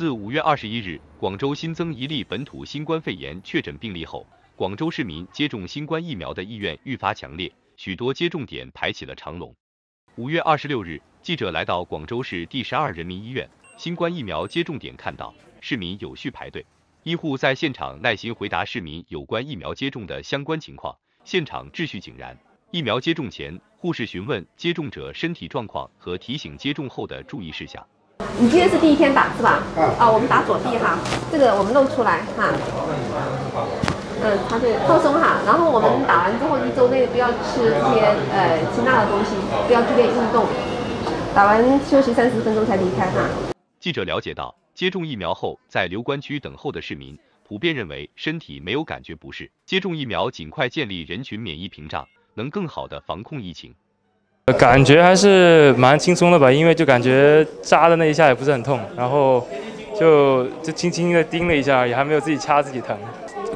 自五月二十一日，广州新增一例本土新冠肺炎确诊病例后，广州市民接种新冠疫苗的意愿愈发强烈，许多接种点排起了长龙。五月二十六日，记者来到广州市第十二人民医院新冠疫苗接种点，看到市民有序排队，医护在现场耐心回答市民有关疫苗接种的相关情况，现场秩序井然。疫苗接种前，护士询问接种者身体状况和提醒接种后的注意事项。你今天是第一天打是吧？啊，我们打左臂哈，这个我们露出来哈。嗯，它对，放松哈。然后我们打完之后一周内不要吃这些呃辛辣的东西，不要剧烈运动，打完休息三十分钟才离开哈。记者了解到，接种疫苗后在留观区等候的市民普遍认为身体没有感觉不适，接种疫苗尽快建立人群免疫屏障。能更好的防控疫情，感觉还是蛮轻松的吧，因为就感觉扎的那一下也不是很痛，然后就就轻轻的叮了一下，也还没有自己掐自己疼，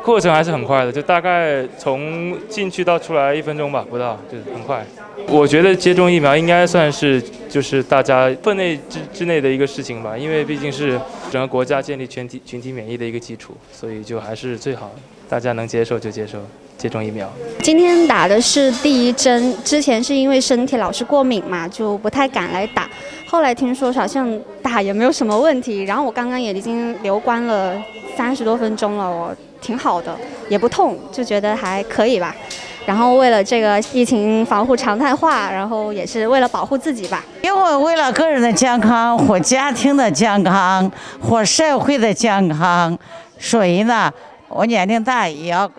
过程还是很快的，就大概从进去到出来一分钟吧，不到，就很快。我觉得接种疫苗应该算是就是大家分内之之内的一个事情吧，因为毕竟是整个国家建立全体群体免疫的一个基础，所以就还是最好大家能接受就接受。接种疫苗，今天打的是第一针。之前是因为身体老是过敏嘛，就不太敢来打。后来听说好像打也没有什么问题。然后我刚刚也已经留观了三十多分钟了，我挺好的，也不痛，就觉得还可以吧。然后为了这个疫情防护常态化，然后也是为了保护自己吧。因为为了个人的健康或家庭的健康或社会的健康，所以呢，我年龄大也要。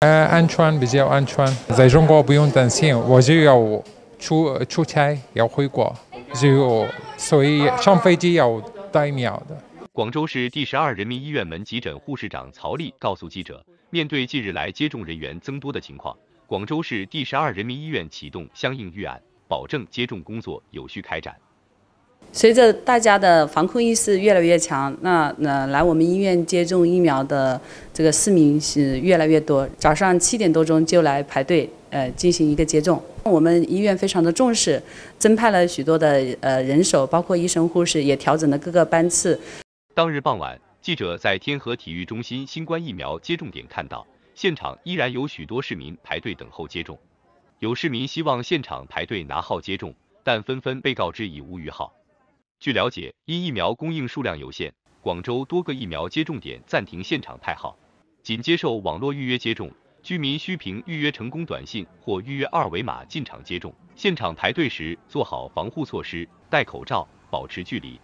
呃，安全比较安全，在中国不用担心，我就要出出差要回国，就所以上飞机要带秒的。广州市第十二人民医院门急诊护士长曹丽告诉记者，面对近日来接种人员增多的情况，广州市第十二人民医院启动相应预案，保证接种工作有序开展。随着大家的防控意识越来越强，那那来我们医院接种疫苗的这个市民是越来越多。早上七点多钟就来排队，呃，进行一个接种。我们医院非常的重视，增派了许多的呃人手，包括医生护士，也调整了各个班次。当日傍晚，记者在天河体育中心新冠疫苗接种点看到，现场依然有许多市民排队等候接种。有市民希望现场排队拿号接种，但纷纷被告知已无余号。据了解，因疫苗供应数量有限，广州多个疫苗接种点暂停现场派号，仅接受网络预约接种。居民需凭预约成功短信或预约二维码进场接种。现场排队时做好防护措施，戴口罩，保持距离。